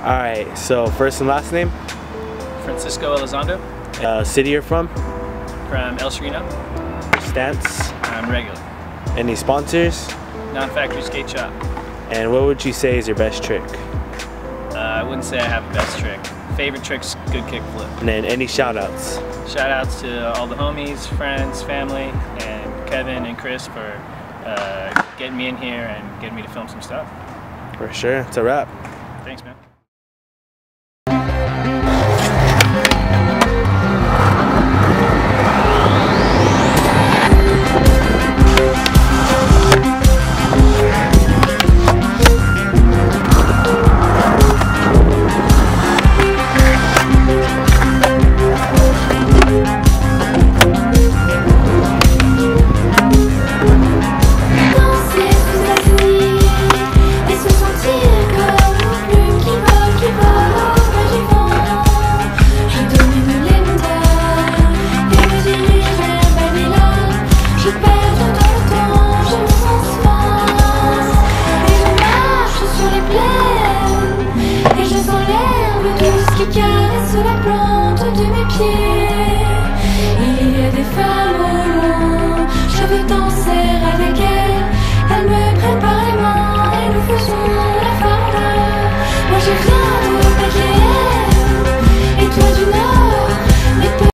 Alright, so first and last name, Francisco Elizondo uh, city you're from, from El Sereno. stance, I'm regular. any sponsors, Non-factory skate shop. and what would you say is your best trick? Uh, I wouldn't say I have the best trick. Favorite trick's good kick flip. And then any shout outs. Shout outs to all the homies, friends, family, and Kevin and Chris for uh, getting me in here and getting me to film some stuff. For sure, it's a wrap. Thanks, man. Et je sens l'herbe douce qui caresse la plante de mes pieds.